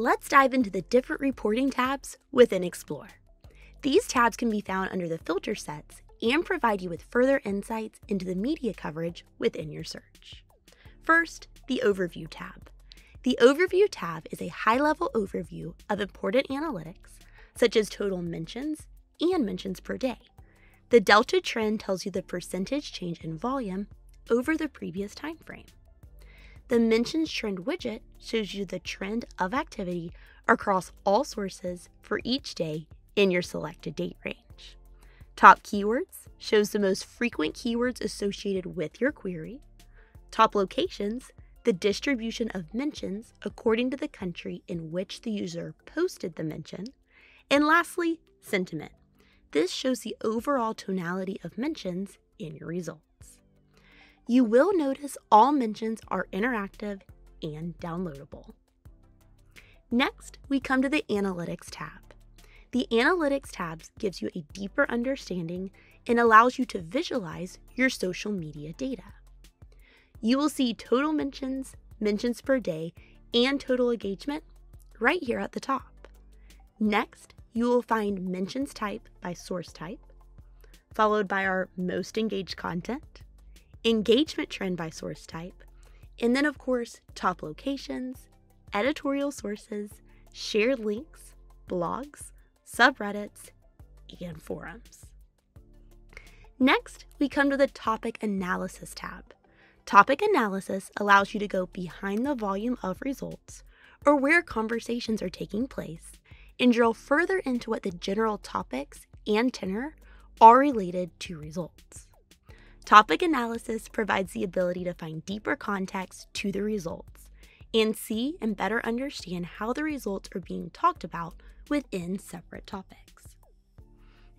let's dive into the different reporting tabs within Explore. These tabs can be found under the filter sets and provide you with further insights into the media coverage within your search. First, the Overview tab. The Overview tab is a high level overview of important analytics, such as total mentions and mentions per day. The delta trend tells you the percentage change in volume over the previous time frame. The mentions trend widget shows you the trend of activity across all sources for each day in your selected date range. Top keywords shows the most frequent keywords associated with your query. Top locations, the distribution of mentions according to the country in which the user posted the mention. And lastly, sentiment. This shows the overall tonality of mentions in your results. You will notice all mentions are interactive and downloadable. Next, we come to the Analytics tab. The Analytics tab gives you a deeper understanding and allows you to visualize your social media data. You will see total mentions, mentions per day, and total engagement right here at the top. Next, you will find mentions type by source type, followed by our most engaged content, engagement trend by source type, and then, of course, top locations, editorial sources, shared links, blogs, subreddits, and forums. Next, we come to the Topic Analysis tab. Topic Analysis allows you to go behind the volume of results or where conversations are taking place and drill further into what the general topics and tenor are related to results. Topic analysis provides the ability to find deeper context to the results and see and better understand how the results are being talked about within separate topics.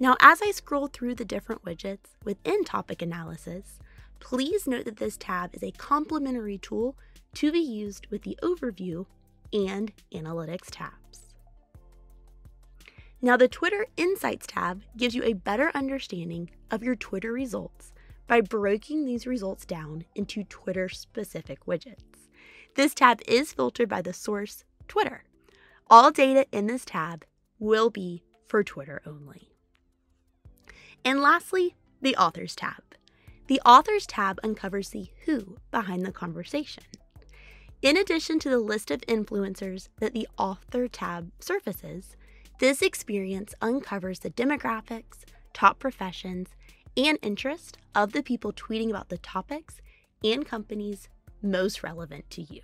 Now, as I scroll through the different widgets within topic analysis, please note that this tab is a complementary tool to be used with the overview and analytics tabs. Now, the Twitter Insights tab gives you a better understanding of your Twitter results by breaking these results down into Twitter specific widgets. This tab is filtered by the source, Twitter. All data in this tab will be for Twitter only. And lastly, the Authors tab. The Authors tab uncovers the who behind the conversation. In addition to the list of influencers that the Author tab surfaces, this experience uncovers the demographics, top professions, and interest of the people tweeting about the topics and companies most relevant to you.